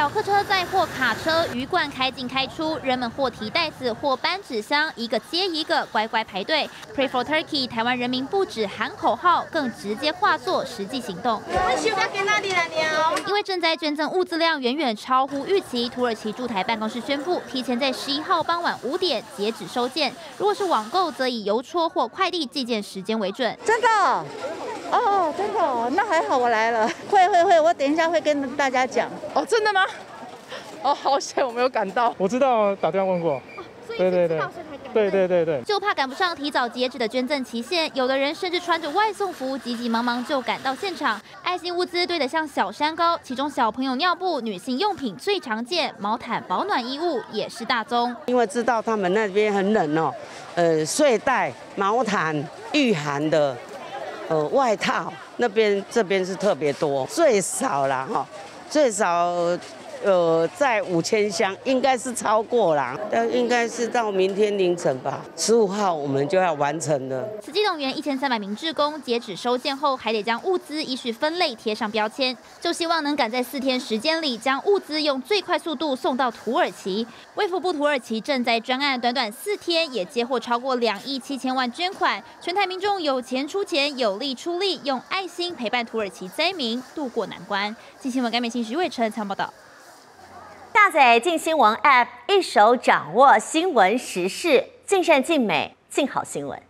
小客车载货卡车鱼罐开进开出，人们或提袋子，或搬纸箱，一个接一个乖乖排队。Pray for Turkey，台湾人民不止喊口号，更直接化作实际行动。因为正在捐赠物资量远远超乎预期，土耳其驻台办公室宣布，提前在十一号傍晚五点截止收件。如果是网购，则以邮戳或快递寄件时间为准。真的？哦，真的？那还好，我来了。会会会，我等一下会跟大家讲。哦，真的吗？哦，好险我没有赶到。我知道，打电话问过。对对对，对对对对，就怕赶不上提早截止的捐赠期限，有的人甚至穿着外送服，急急忙忙就赶到现场。爱心物资堆得像小山高，其中小朋友尿布、女性用品最常见，毛毯、保暖衣物也是大宗。因为知道他们那边很冷哦，呃，睡袋、毛毯、御寒的，呃，外套那边这边是特别多，最少了哈，最少。呃，在五千箱应该是超过啦，但应该是到明天凌晨吧，十五号我们就要完成了。慈济动员一千三百名志工，截止收件后，还得将物资依序分类贴上标签，就希望能赶在四天时间里，将物资用最快速度送到土耳其。卫福部土耳其赈灾专案，短短四天也接获超过两亿七千万捐款，全台民众有钱出钱，有力出力，用爱心陪伴土耳其灾民渡过难关。新闻改美新徐伟成采报道。下载静新闻 App，一手掌握新闻时事，尽善尽美，尽好新闻。